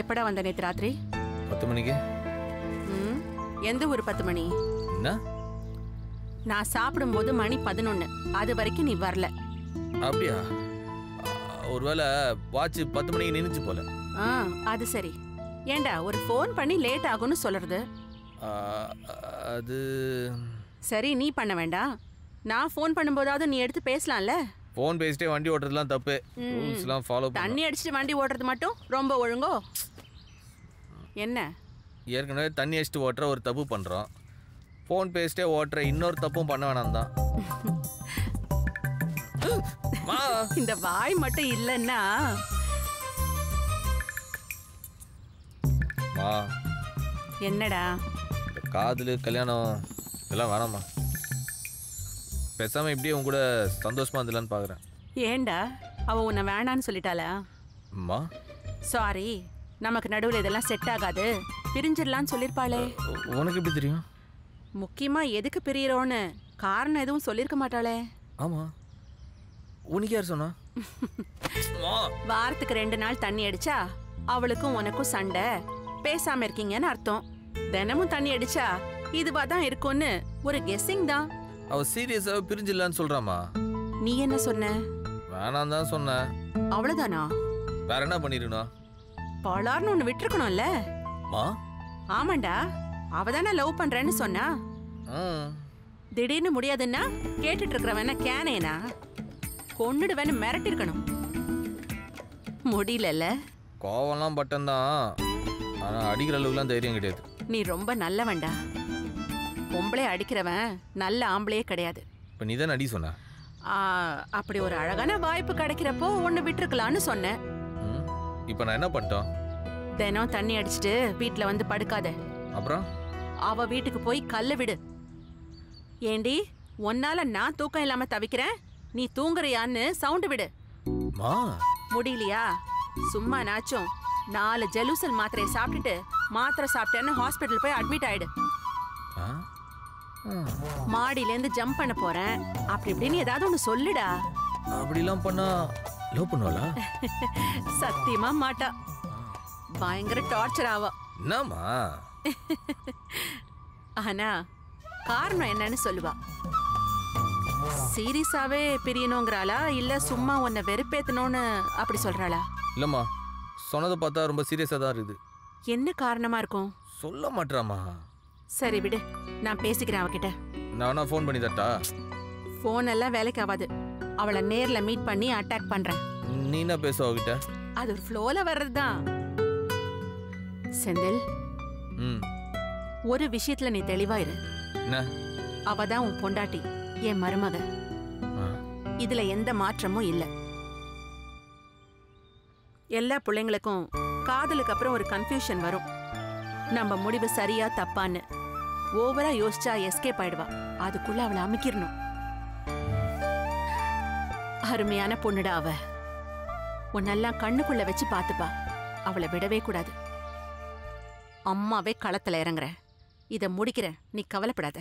எப்படா வந்த நேத்து ராத்திரி? பத்து மணிக்கு. ம் எந்த ஊர் பத்து மணி? என்ன? நான் சாப்பிடும்போது மணி பதினொன்னு. அது வரைக்கும் நீ வரல. அப்படியா? ஒருவேளை வாட்ச் பத்து மணிக்கு நின்றுச்சு போல. ஆ அது சரி. ஏண்டா ஒரு ஃபோன் பண்ணி லேட் ஆகும்னு சொல்றது? அது சரி நீ பண்ண வேண்டாம் நான் ஃபோன் பண்ணும்போதாவது நீ எடுத்து பேசலாம்ல? ஃபோன் பேசிட்டே வண்டி ஓட்டுறதுலாம் தப்பு. ரூல்ஸ்லாம் ஃபாலோ பண்ண தண்ணி அடிச்சுட்டு வண்டி ஓட்டுறது மட்டும் ரொம்ப ஒழுங்கோ? என்ன? ஏற்கனவே தண்ணி அடிச்சுட்டு ஓட்டுற ஒரு தப்பு பண்ணுறோம் ஃபோன் பேசிட்டே ஓட்டுற இன்னொரு தப்பும் பண்ண வேணாம் தான். மா இந்த வாய் மட்டும் இல்லைன்னா. மா என்னடா? இந்த காதல் கல்யாணம் இதெல்லாம் வேணாம்மா. பேசாமல் இப்படியே உன் கூட சந்தோஷமா இருந்தலான்னு பார்க்குறேன் ஏண்டா? அவ உன்னை வேணான்னு சொல்லிட்டாளா? அம்மா. சாரி நமக்கு நடுவில் இதெல்லாம் செட் ஆகாது. பிரிஞ்சிடலான்னு சொல்லியிருப்பாளே உனக்கு எப்படி தெரியும்? முக்கியமா எதுக்கு பிரியறோன்னு காரணம் எதுவும் சொல்லியிருக்க மாட்டாளே. ஆமாம் உனக்கு யார் சொன்னா? வாரத்துக்கு ரெண்டு நாள் தண்ணி அடிச்சா அவளுக்கும் உனக்கும் சண்டை. பேசாம இருக்கீங்கன்னு அர்த்தம். தினமும் தண்ணி அடிச்சா இதுவா தான் இருக்கும்னு ஒரு கெஸ்ஸிங் தான். அவ சீரியஸாக பிரிஞ்சிடலான்னு சொல்கிறாம்மா நீ என்ன சொன்ன? வேணாம் தான் சொன்னேன் அவ்வளவுதானா? வேற என்ன பண்ணிருக்கணும்? பலார்னு ஒண்ணு விட்டுருக்கணும்ல. மா? ஆமாண்டா. அவ தானே லவ் பண்றேன்னு சொன்னா. திடீர்னு முடியாதுன்னா கேட்டுட்டு இருக்கிறவன கேனேனா? கொன்னுடுவேன்னு மிரட்டிருக்கணும். முடியலல்ல. கோவம்லாம் பட்டம்தான் ஆனால் அடிக்கிற அளவுக்குலாம் தைரியம் கிடையாது. நீ ரொம்ப நல்லவன்டா. பொம்பளை அடிக்கிறவன் நல்ல ஆம்பளையே கிடையாது. இப்போ நீ தான் அடி சொன்ன? அப்படி ஒரு அழகான வாய்ப்பு கிடைக்கிறப்போ ஒன்னு விட்டுருக்கலான்னு சொன்னேன். இப்போ நான் என்ன பண்ணிட்டோம்? தினம் தண்ணி அடிச்சிட்டு வீட்ல வந்து படுக்காத. அப்புறம்? அவ வீட்டுக்கு போய் கல்ல விடு. ஏண்டி உன்னால நான் தூக்கம் இல்லாம தவிக்கிறேன். நீ தூங்குறியான்னு சவுண்டு விடு. முடியலையா? சும்மா நாச்சும். நாலு ஜெலூசல் மாத்திரையை சாப்பிட்டுட்டு மாத்திரை சாப்பிட்டேன்னு ஹாஸ்பிட்டல் போய் அட்மிட் ஆயிடு. மாடியிலேருந்து ஜம்ப் பண்ண போறேன். அப்படி இப்படின்னு ஏதாவது ஒன்று சொல்லுடா. அப்படிலாம் பண்ணா லவ் பண்ணுவாளா? சத்தியமா மாட்டா. பயங்கர டார்ச்சர் ஆவா. என்னம்மா? ஆனா காரணம் என்னன்னு சொல்லுவா. சீரியஸாவே பிரியணுங்கிறாளா? இல்ல சும்மா உன்னை வெறுப்பேத்தணும்னு அப்படி சொல்றாளா? இல்லைம்மா சொன்னதை பார்த்தா ரொம்ப சீரியஸாக தான் இருக்குது. என்ன காரணமா இருக்கும்? சொல்ல மாட்றாம்மா. சரி விடு நான் பேசிக்கிறேன் அவகிட்ட. நான் ஃபோன் பண்ணி தட்டா ஃபோன் எல்லாம் வேலைக்கு ஆகாது அவளை நேர்ல மீட் பண்ணி அட்டாக் பண்றேன். நீ என்ன பேசுவ அவகிட்ட. அது ஒரு ஃப்ளோல வர்றதுதான். செந்தில் ம். ஒரு விஷயத்துல நீ தெளிவா இரு. என்ன? அவ தான் உன் பொண்டாட்டி என் மருமக. இதுல எந்த மாற்றமும் இல்ல. எல்லா பிள்ளைங்களுக்கும் காதலுக்கு அப்புறம் ஒரு கன்ஃபியூஷன் வரும். நம்ம முடிவு சரியா தப்பான்னு. ஓவரா யோசிச்சா எஸ்கேப் ஆயிடுவா. அதுக்குள்ள அவளை அமைக்கிடணும். அருமையான பொண்ணுடா அவ. உன்னெல்லாம் கண்ணுக்குள்ள வச்சு பார்த்துப்பா அவளை விடவே கூடாது. அம்மாவே களத்துல இறங்குற. இதை முடிக்கிறேன். நீ கவலைப்படாத.